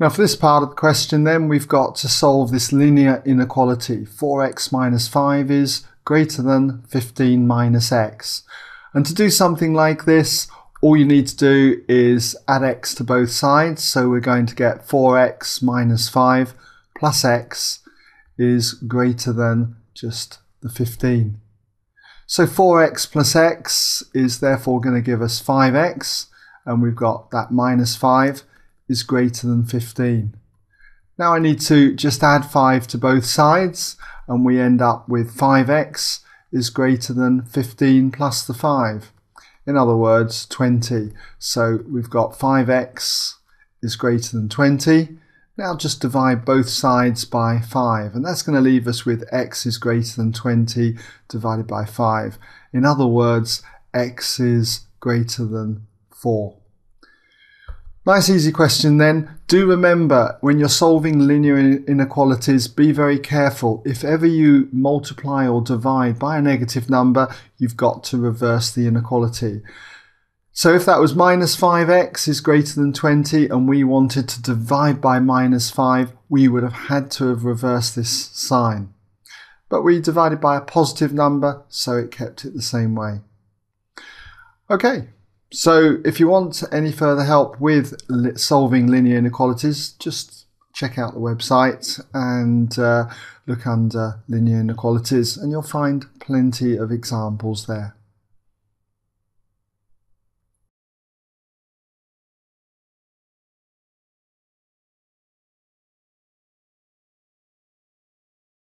Now for this part of the question then we've got to solve this linear inequality. 4x minus 5 is greater than 15 minus x. And to do something like this all you need to do is add x to both sides. So we're going to get 4x minus 5 plus x is greater than just the 15. So 4x plus x is therefore going to give us 5x and we've got that minus 5 is greater than 15. Now I need to just add 5 to both sides and we end up with 5x is greater than 15 plus the 5. In other words, 20. So we've got 5x is greater than 20. Now just divide both sides by 5 and that's going to leave us with x is greater than 20 divided by 5. In other words, x is greater than 4. Nice easy question then. Do remember when you're solving linear inequalities, be very careful. If ever you multiply or divide by a negative number, you've got to reverse the inequality. So if that was minus 5x is greater than 20 and we wanted to divide by minus 5, we would have had to have reversed this sign. But we divided by a positive number, so it kept it the same way. Okay, so if you want any further help with solving linear inequalities, just check out the website and uh, look under linear inequalities and you'll find plenty of examples there.